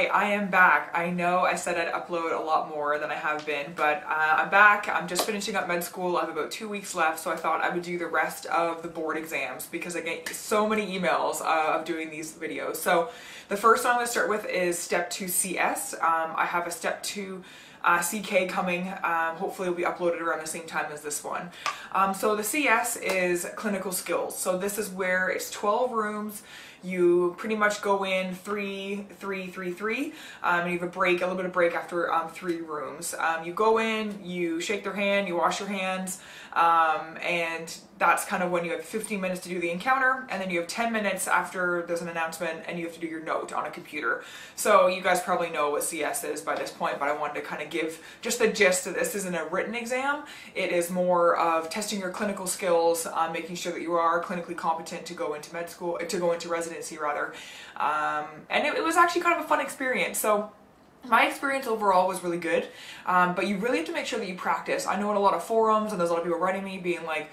Alright, I am back. I know I said I'd upload a lot more than I have been, but uh, I'm back. I'm just finishing up med school. I have about two weeks left, so I thought I would do the rest of the board exams because I get so many emails uh, of doing these videos. So the first one I'm to start with is Step 2 CS. Um, I have a Step 2 uh, CK coming. Um, hopefully it'll be uploaded around the same time as this one. Um, so the CS is clinical skills. So this is where it's 12 rooms. You pretty much go in three, three, three, three, um, and you have a break, a little bit of break after um, three rooms. Um, you go in, you shake their hand, you wash your hands, um, and that's kind of when you have 15 minutes to do the encounter, and then you have 10 minutes after there's an announcement, and you have to do your note on a computer. So you guys probably know what CS is by this point, but I wanted to kind of give just the gist of this. isn't a written exam. It is more of testing your clinical skills, uh, making sure that you are clinically competent to go into med school, to go into residency rather. Um, and it, it, was actually kind of a fun experience. So my experience overall was really good, um, but you really have to make sure that you practice. I know in a lot of forums and there's a lot of people writing me being like,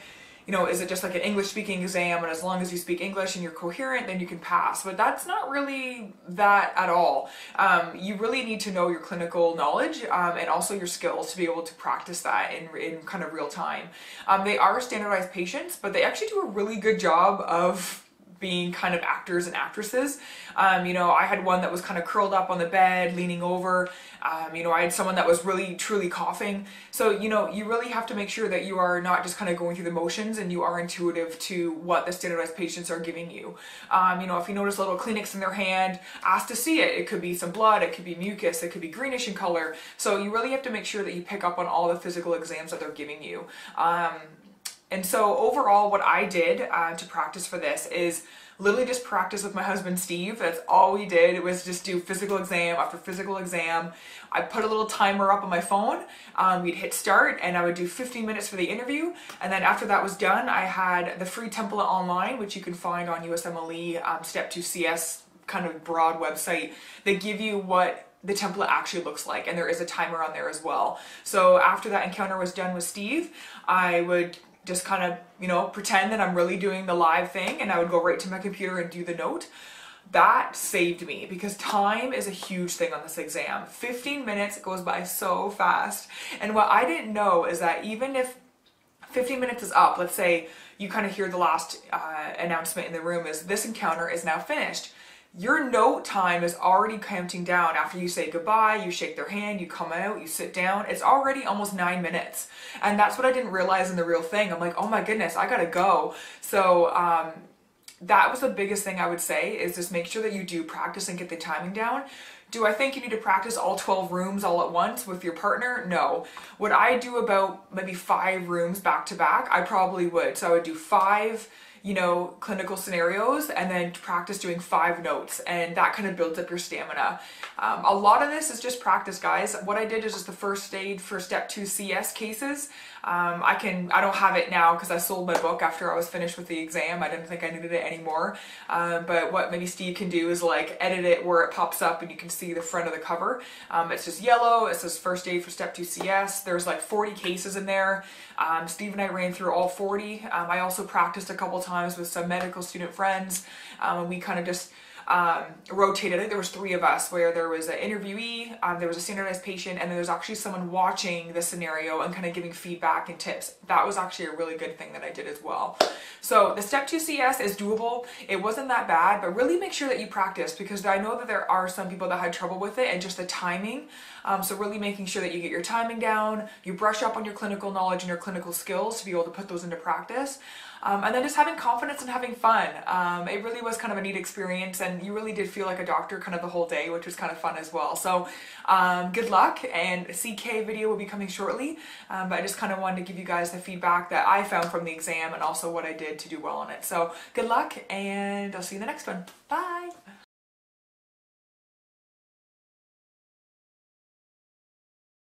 you know, is it just like an English speaking exam and as long as you speak English and you're coherent, then you can pass. But that's not really that at all. Um, you really need to know your clinical knowledge um, and also your skills to be able to practice that in, in kind of real time. Um, they are standardized patients, but they actually do a really good job of being kind of actors and actresses. Um, you know, I had one that was kind of curled up on the bed, leaning over. Um, you know, I had someone that was really truly coughing. So, you know, you really have to make sure that you are not just kind of going through the motions and you are intuitive to what the standardized patients are giving you. Um, you know, if you notice a little Kleenex in their hand, ask to see it. It could be some blood, it could be mucus, it could be greenish in color. So you really have to make sure that you pick up on all the physical exams that they're giving you. And so overall what I did uh, to practice for this is literally just practice with my husband Steve. That's all we did. It was just do physical exam after physical exam. I put a little timer up on my phone. Um, we'd hit start and I would do 15 minutes for the interview. And then after that was done, I had the free template online, which you can find on USMLE um, Step 2 CS kind of broad website. They give you what the template actually looks like and there is a timer on there as well. So after that encounter was done with Steve, I would just kind of, you know, pretend that I'm really doing the live thing and I would go right to my computer and do the note. That saved me because time is a huge thing on this exam. 15 minutes goes by so fast. And what I didn't know is that even if 15 minutes is up, let's say you kind of hear the last uh, announcement in the room is this encounter is now finished your note time is already counting down after you say goodbye, you shake their hand, you come out, you sit down. It's already almost nine minutes. And that's what I didn't realize in the real thing. I'm like, oh my goodness, I gotta go. So um, that was the biggest thing I would say is just make sure that you do practice and get the timing down. Do I think you need to practice all 12 rooms all at once with your partner? No. Would I do about maybe five rooms back to back? I probably would. So I would do five you know, clinical scenarios and then practice doing five notes and that kind of builds up your stamina. Um, a lot of this is just practice, guys. What I did is just the first aid for step two CS cases. Um, I can, I don't have it now because I sold my book after I was finished with the exam. I didn't think I needed it anymore. Um, but what maybe Steve can do is like edit it where it pops up and you can see the front of the cover. Um, it's just yellow. It says first aid for step two CS. There's like 40 cases in there. Um, Steve and I ran through all 40. Um, I also practiced a couple times with some medical student friends. Um, and we kind of just um, rotated. I think there was three of us where there was an interviewee, um, there was a standardized patient, and there was actually someone watching the scenario and kind of giving feedback and tips. That was actually a really good thing that I did as well. So the step 2 CS is doable. It wasn't that bad, but really make sure that you practice because I know that there are some people that had trouble with it and just the timing. Um, so really making sure that you get your timing down, you brush up on your clinical knowledge and your clinical skills to be able to put those into practice. Um, and then just having confidence and having fun. Um, it really was kind of a neat experience and you really did feel like a doctor kind of the whole day, which was kind of fun as well. So um, good luck and CK video will be coming shortly. Um, but I just kind of wanted to give you guys the feedback that I found from the exam and also what I did to do well on it. So good luck and I'll see you in the next one. Bye!